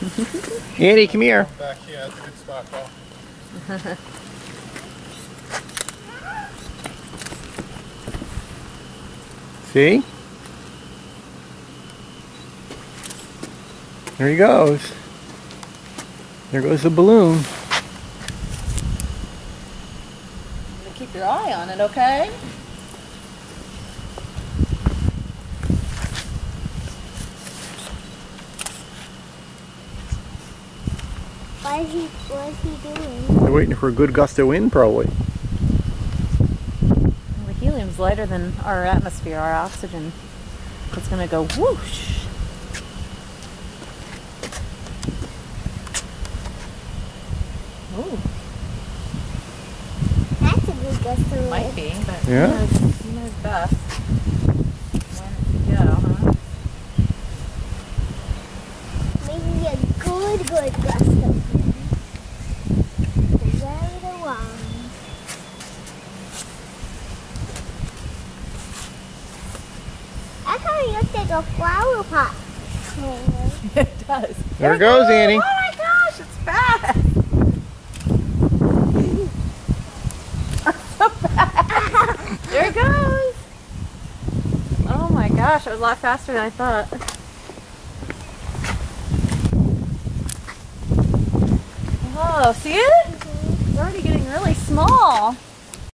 Andy, come here. Back here, that's a good spot, Paul. See? There he goes. There goes the balloon. Keep your eye on it, okay? What is he, what is he doing? They're waiting for a good gust of wind, probably. The helium's lighter than our atmosphere, our oxygen. It's gonna go whoosh. Ooh, That's a good gust of wind. might be, but Yeah. who knows, who knows best when it go, huh? Maybe a good, good gust of wind. That's how it looks like a flower pot. it does. There it goes, Annie. Oh my gosh, it's fast! so fast! There it goes! Oh my gosh, it was a lot faster than I thought. Oh, see it? It's already getting really small.